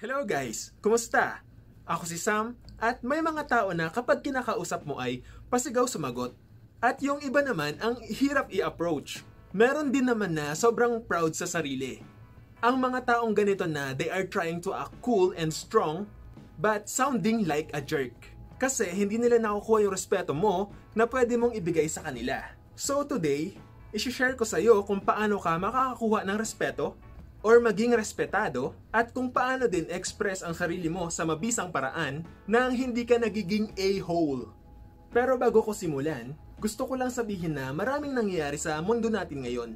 Hello guys! Kumusta? Ako si Sam at may mga tao na kapag kinakausap mo ay pasigaw sumagot. At yung iba naman ang hirap i-approach. Meron din naman na sobrang proud sa sarili. Ang mga taong ganito na they are trying to act cool and strong but sounding like a jerk. Kasi hindi nila nakukuha yung respeto mo na pwede mong ibigay sa kanila. So today, isi-share ko sa iyo kung paano ka makakakuha ng respeto or maging respetado at kung paano din express ang sarili mo sa mabisang paraan nang hindi ka nagiging a-hole. Pero bago ko simulan, gusto ko lang sabihin na maraming nangyayari sa mundo natin ngayon.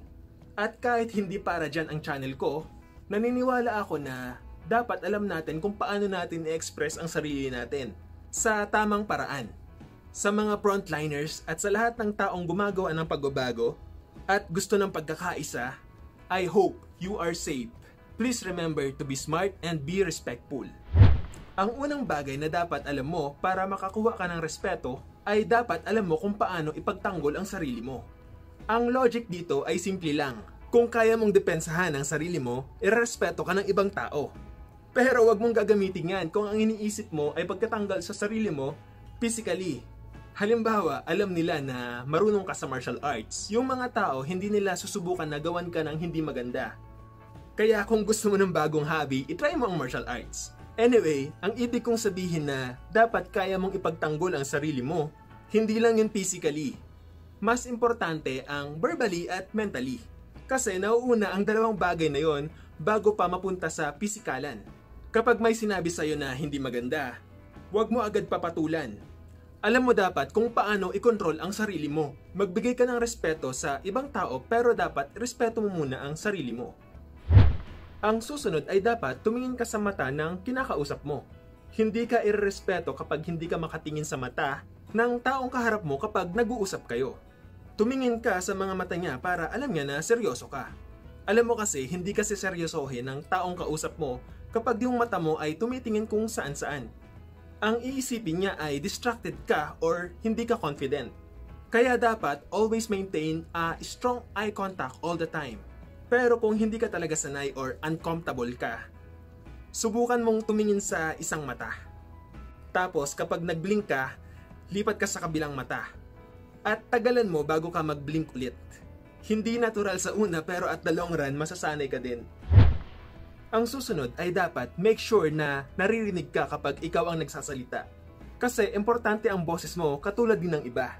At kahit hindi para dyan ang channel ko, naniniwala ako na dapat alam natin kung paano natin i-express ang sarili natin sa tamang paraan. Sa mga frontliners at sa lahat ng taong gumagawa ng pagbabago at gusto ng pagkakaisa, I hope you are safe. Please remember to be smart and be respectful. Ang unang bagay na dapat alam mo para makakuha ka ng respeto ay dapat alam mo kung paano ipagtanggol ang sarili mo. Ang logic dito ay simple lang. Kung kaya mong depensahan ang sarili mo, irespeto ka ng ibang tao. Pero wag mong gagamitin yan kung ang iniisip mo ay pagkatanggal sa sarili mo physically. Halimbawa, alam nila na marunong ka sa martial arts. Yung mga tao, hindi nila susubukan na gawan ka ng hindi maganda. Kaya kung gusto mo ng bagong hobby, itry mo ang martial arts. Anyway, ang ibig kong sabihin na dapat kaya mong ipagtanggol ang sarili mo, hindi lang yun physically. Mas importante ang verbally at mentally. Kasi nauuna ang dalawang bagay na yon bago pa mapunta sa pisikalan. Kapag may sinabi sa'yo na hindi maganda, huwag mo agad papatulan. Alam mo dapat kung paano i-control ang sarili mo. Magbigay ka ng respeto sa ibang tao pero dapat respeto mo muna ang sarili mo. Ang susunod ay dapat tumingin ka sa mata ng kinakausap mo. Hindi ka irerespeto kapag hindi ka makatingin sa mata ng taong kaharap mo kapag nag-uusap kayo. Tumingin ka sa mga mata niya para alam niya na seryoso ka. Alam mo kasi hindi kasi seryosohin ng taong kausap mo kapag yung mata mo ay tumitingin kung saan saan. Ang iisipin niya ay distracted ka or hindi ka confident. Kaya dapat always maintain a strong eye contact all the time. Pero kung hindi ka talaga sanay or uncomfortable ka, subukan mong tumingin sa isang mata. Tapos kapag nag-blink ka, lipat ka sa kabilang mata. At tagalan mo bago ka mag-blink ulit. Hindi natural sa una pero at the long run masasanay ka din. Ang susunod ay dapat make sure na naririnig ka kapag ikaw ang nagsasalita. Kasi importante ang boses mo katulad din ng iba.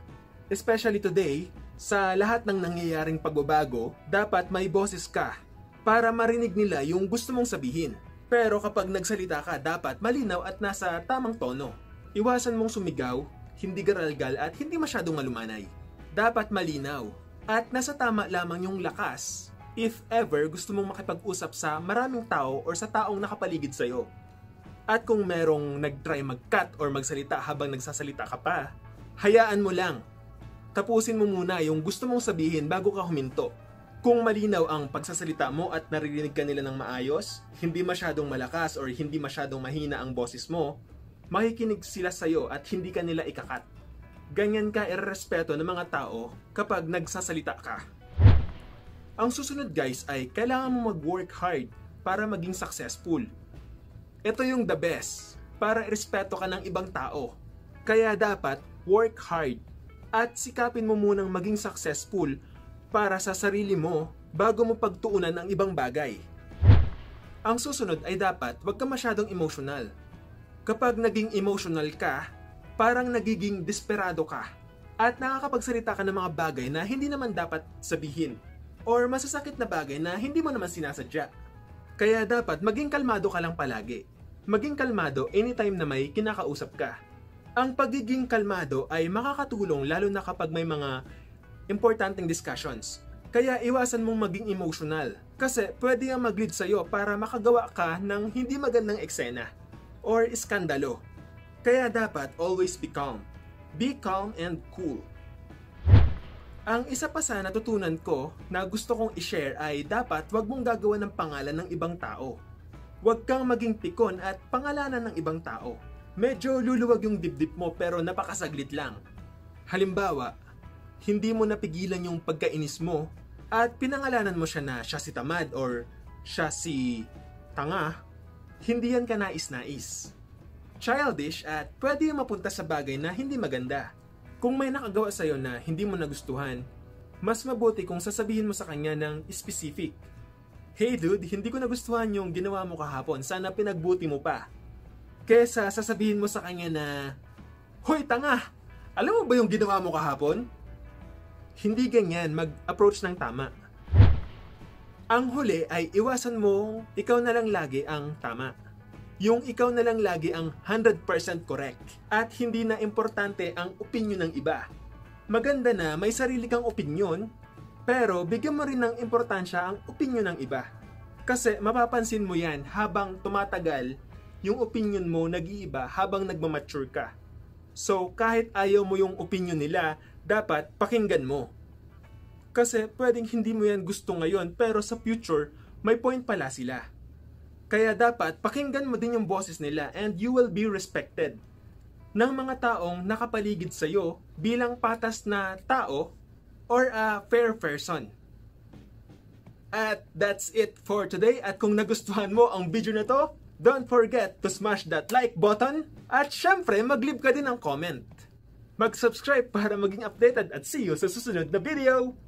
Especially today, sa lahat ng nangyayaring pagbabago, dapat may boses ka para marinig nila yung gusto mong sabihin. Pero kapag nagsalita ka, dapat malinaw at nasa tamang tono. Iwasan mong sumigaw, hindi garalgal at hindi masyadong malumanay. Dapat malinaw at nasa tama lamang yung lakas if ever gusto mong makipag-usap sa maraming tao or sa taong nakapaligid sa'yo. At kung merong nag-try mag-cut or magsalita habang nagsasalita ka pa, hayaan mo lang tapusin mo muna yung gusto mong sabihin bago ka huminto. Kung malinaw ang pagsasalita mo at naririnig ka nila ng maayos, hindi masyadong malakas or hindi masyadong mahina ang boses mo, makikinig sila sa'yo at hindi ka nila ikakat. Ganyan ka irerespeto ng mga tao kapag nagsasalita ka. Ang susunod guys ay kailangan mo mag-work hard para maging successful. Ito yung the best para irespeto ka ng ibang tao. Kaya dapat work hard at sikapin mo munang maging successful para sa sarili mo bago mo pagtuunan ang ibang bagay. Ang susunod ay dapat wag ka masyadong emotional. Kapag naging emotional ka, parang nagiging desperado ka at nakakapagsalita ka ng mga bagay na hindi naman dapat sabihin or masasakit na bagay na hindi mo naman sinasadya. Kaya dapat maging kalmado ka lang palagi. Maging kalmado anytime na may kinakausap ka. Ang pagiging kalmado ay makakatulong lalo na kapag may mga importanteng discussions. Kaya iwasan mong maging emotional kasi pwede ang mag-lead sa'yo para makagawa ka ng hindi magandang eksena or iskandalo. Kaya dapat always be calm. Be calm and cool. Ang isa pa sa natutunan ko na gusto kong i-share ay dapat wag mong gagawa ng pangalan ng ibang tao. Huwag kang maging pikon at pangalanan ng ibang tao. Medyo luluwag yung dibdib mo pero napakasaglit lang. Halimbawa, hindi mo napigilan yung pagkainis mo at pinangalanan mo siya na siya si tamad or siya si tanga, hindi yan kanais-nais. Childish at pwede yung mapunta sa bagay na hindi maganda. Kung may nakagawa sa'yo na hindi mo nagustuhan, mas mabuti kung sasabihin mo sa kanya ng specific. Hey dude, hindi ko nagustuhan yung ginawa mo kahapon, sana pinagbuti mo pa. Kesa sasabihin mo sa kanya na, Hoy tanga, alam mo ba yung ginawa mo kahapon? Hindi ganyan mag-approach ng tama. Ang huli ay iwasan mo ikaw na lang lagi ang tama. Yung ikaw na lang lagi ang 100% correct at hindi na importante ang opinion ng iba. Maganda na may sarili kang opinion, pero bigyan mo rin ng importansya ang opinion ng iba. Kasi mapapansin mo yan habang tumatagal, yung opinion mo nag-iiba habang nagmamature ka. So kahit ayaw mo yung opinion nila, dapat pakinggan mo. Kasi pwedeng hindi mo yan gusto ngayon pero sa future, may point pala sila. Kaya dapat pakinggan mo din yung boses nila and you will be respected ng mga taong nakapaligid sa iyo bilang patas na tao or a fair person. At that's it for today. At kung nagustuhan mo ang video na to, don't forget to smash that like button at syempre mag-leave ka din ng comment. Mag-subscribe para maging updated at see you sa susunod na video.